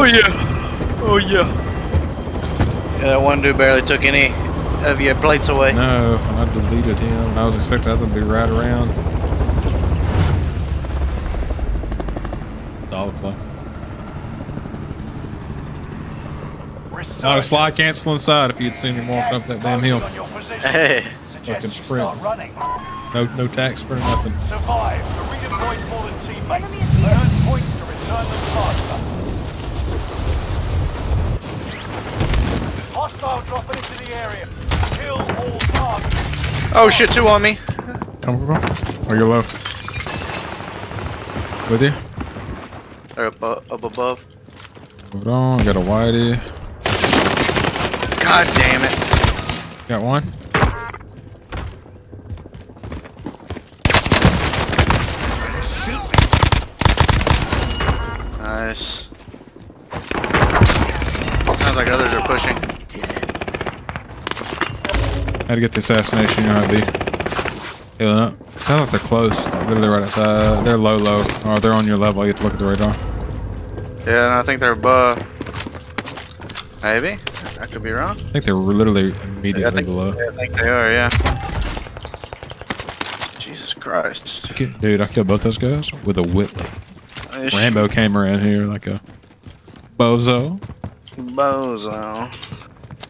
Oh yeah. Oh yeah. Yeah, that one dude barely took any of your plates away. No, I deleted him. I was expecting other to be right around. Solid play. Not a slide cancel inside if you'd seen him walking up that damn hill. Hey. Fucking sprint. No, no tac sprint, nothing. Survive to redeploy fallen teammates. Earn points to return them faster. Hostile dropping into the area. Kill all targets. Oh shit, two on me. Come, come, come. Oh, you're low. With you? They're up, uh, up above. Hold on, got a whitey. God damn it. Got one. Nice. Sounds like others are pushing. Had to get the assassination, you know how it be. Healing up. Sounds like they're close. Like literally right outside. They're low, low. Or they're on your level. You have to look at the radar. Yeah, and I think they're above. Maybe? I could be wrong. I think they're literally I immediately think, below. I think they are, yeah. Jesus Christ. Dude, I killed both those guys with a whip. Uh, Ish. Rambo came around here like a bozo. Bozo.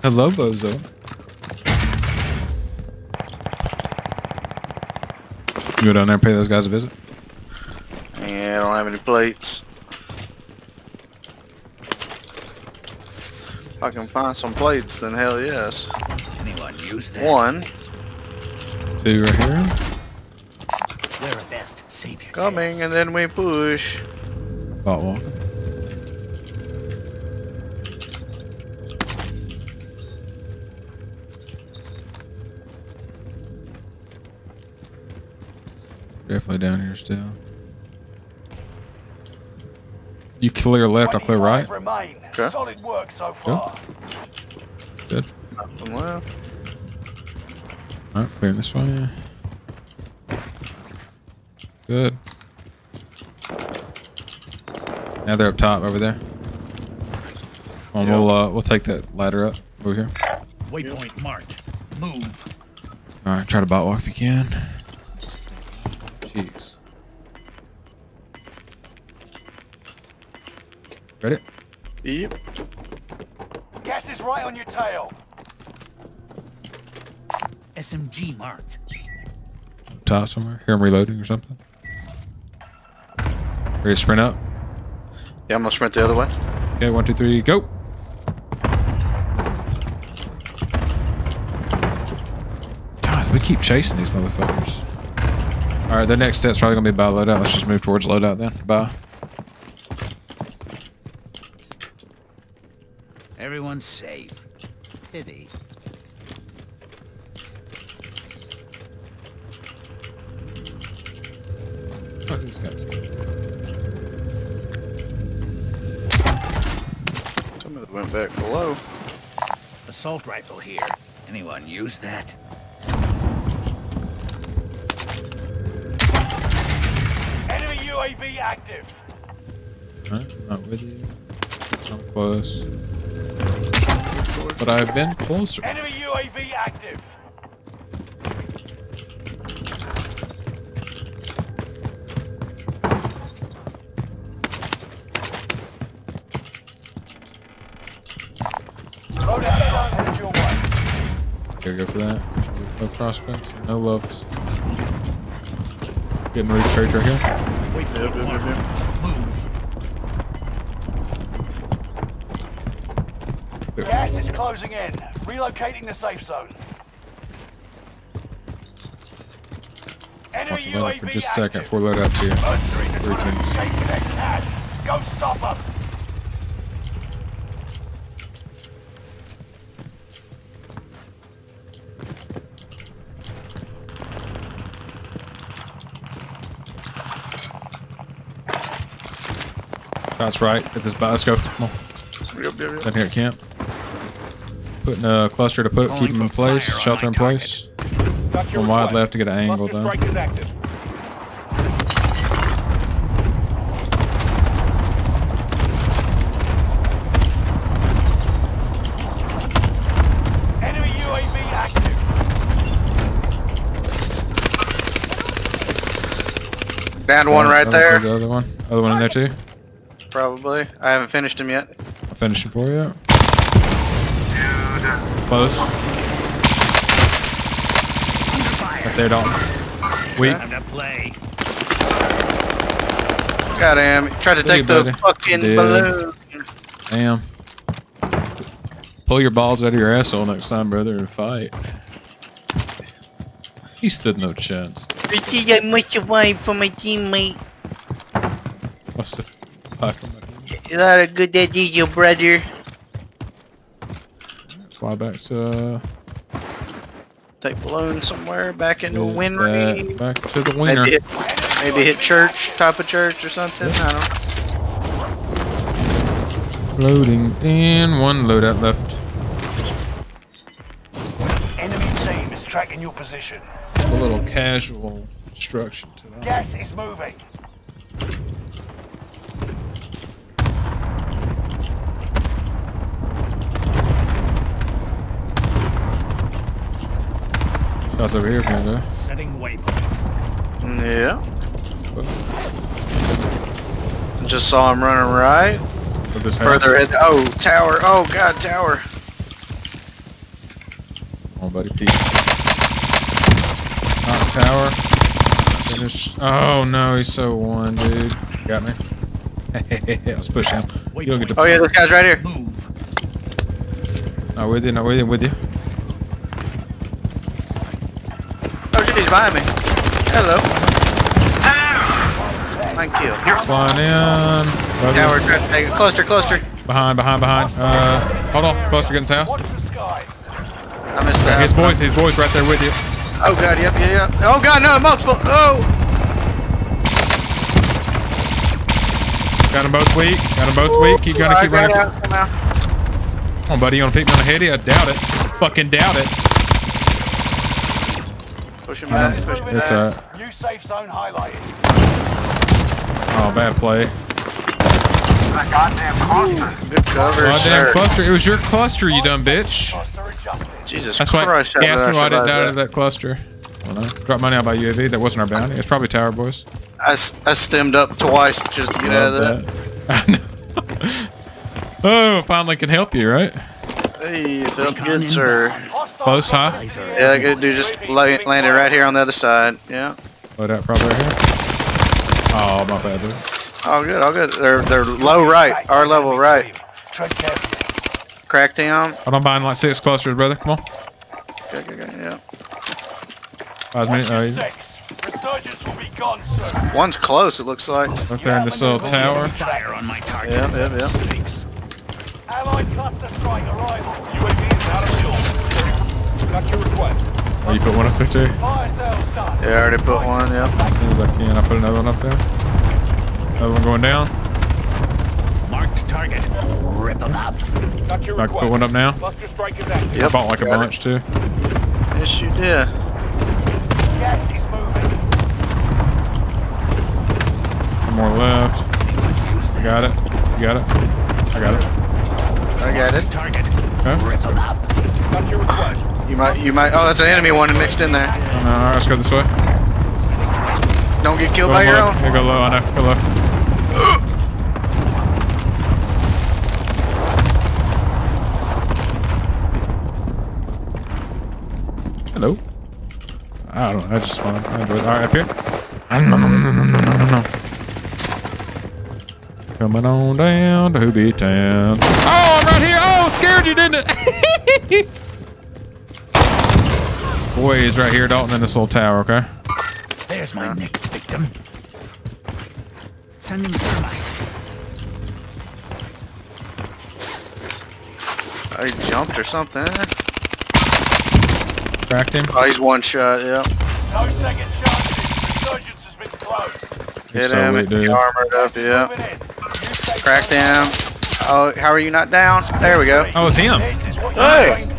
Hello, bozo. You go down there and pay those guys a visit? Yeah, I don't have any plates. If I can find some plates, then hell yes. Anyone use that? One. Two right here. Wear a vest. Save your Coming, chest. and then we push. Bot walking. Definitely down here still. You clear left, I'll clear right. 25 Remain. Okay. Solid work so far. Good. Nothing left. Alright, clearing this way. Good. Now they're up top over there. Well, Yeah. we'll uh, we'll take that ladder up over here. Waypoint marked. Move. All right, try to bot walk if you can. Jeez. Ready? Yep. Gas is right on your tail. SMG marked. Top somewhere. Hear him reloading or something. Ready to sprint up? Yeah, I'm gonna sprint the other way. Okay, one, two, three, go. God, we keep chasing these motherfuckers. All right, the next step's probably gonna be buy loadout. Let's just move towards loadout then. Bye. Everyone's safe. Pity. Fuck these guys. Some of them went back below. Assault rifle here. Anyone use that? UAV active. Alright, not with you. I'm close. But I've been closer. Enemy UAV active. Load it down, headed your way. Gotta go for that. No prospects, no loves. Getting ready to church right here. Waypoint Yep, yep, yep, marked. Move. Gas is closing in. Relocating the safe zone. Enemy Watch UAV for just a second. Four loadouts here. Three teams. escape with their CAD. Go stop them. That's right. At this Let's go. Come on. Yep. Down here at camp. Putting a cluster to put, Only keep them in place, shelter in place. Structure One wide left to get an angle done. Down one right there. The other one, other one in there too. Probably. I haven't finished him yet. I'll finish it for you. Dude. Close. Under fire. Right there, Dalton. Weak. Time to play. Got. Tried to Look take at the fucking balloon. Damn. Pull your balls out of your asshole next time, brother, and fight. He stood no chance. I much away from my teammate. What's the fuck am I doing? Is that a good idea, brother? Fly back to uh, Take balloon somewhere back into that- wind range. back to the wiener. Maybe hit, maybe hit church, top of church or something. I don't know. Loading in one loadout left. Enemy team is tracking your position. A little casual instruction to that. Gas is moving. Shots over here, can I? Setting waypoint. Yeah. Just saw him running right. This. Further ahead. Oh, tower. Oh, God, tower. Oh, buddy, Pete. Knock tower. Finish. Oh no, he's so one, dude. Got me. Let's push him. You don't get to. Oh, yeah, this guy's right here. Move. Not with you. Not with you. With you. Behind me. Hello. Thank you. Flying in. Brother. Tower, try to take it. Cluster, cluster. Behind, behind, behind. Uh, hold on. Cluster getting south. Watch the skies. I missed that. His boys, his boys right there with you. Oh, God, yep, yeah, yeah. Oh, God, no, multiple. Oh. Got them both weak. Got them both weak. Keep gonna keep running. Come on, buddy. You wanna peek me on the heady? I doubt it. Fucking doubt it. Push him back. Gas Push him moving. It's back. a New safe zone highlighted. oh bad play. Good cover, Goddamn sir. cluster. It was your cluster, you dumb bitch. Cluster adjusted. Jesus That's why Christ. how he asked me why I didn't survive die to that cluster. I don't know. Drop money out by UAV. That wasn't our bounty. It's probably Tower Boys. I, I stimmed up twice just to get out of that. that. oh, finally can help you, right? Hey, it felt good, sir. Hostile Close, huh? Yeah, that good dude just landed right here on the other side. Yeah. Oh, Load out probably right here. Oh, my bad, dude. All good, all good. They're they're low right, our level right. Crack down. I don't mind like six clusters, brother. Come on. Good, good, good, yeah. Five minutes. Uh, oh, he's Six. Resurgence will be gone soon. One's close, it looks like. right there in this little tower. fire on my target. Yeah, yeah, yeah. Allied cluster strike arrival. UAV is out of fuel. Got your request. Oh, you put one up there too? Fire sales done. Yeah, I already put one, yeah. As soon as I can, I put another one up there. Another one going down. Marked target. Rip them up. Got your I can put one up now. Cluster strike is. I bought like a got it. bunch too. Yes, you did. Gas is moving. One more left. I got it. You got it. I got it. I got it. Target. Okay. Rip them up. Got your request. You might, you might. Oh, that's an enemy one mixed in there. Oh, no, all right, let's go this way. Don't get killed Go by your low. own. Yeah, go low. I know. Go low. Hello. I don't know. I just fine. I enjoy it. All right, up here. No, no, no, no, no, no, no, no. Coming on down to Hoobie Town. Oh, I'm right here. Oh, scared you, didn't it? Boy, he's right here, Dalton, in this little tower. Okay. There's my next victim. Sending thermite. I jumped or something. Eh? Cracked him. Oh, he's one shot, yeah. No second chances. Resurgence has been closed. He's Hit so him. weak, He dude. armored up, yeah. Moving in. New safe Cracked him. Oh, how are you not down? There we go. Oh, it's him. This is what Nice.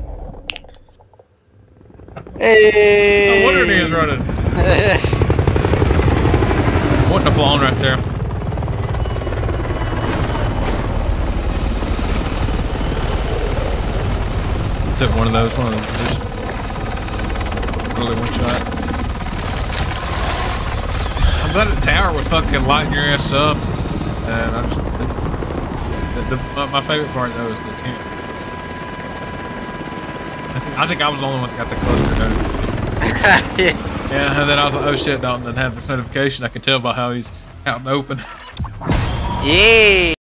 you're going for. hey. No wonder he is running. Wouldn't have flown right there. Took one of those, one of those. Just really one shot. I thought the tower was fucking lighting your ass up, and I just. The, the, my, my favorite part though is the tent. I think, I was the only one that got the cluster notification. Yeah, and then I was like, oh shit, Dalton didn't have this notification. I can tell by how he's out and open. yeah.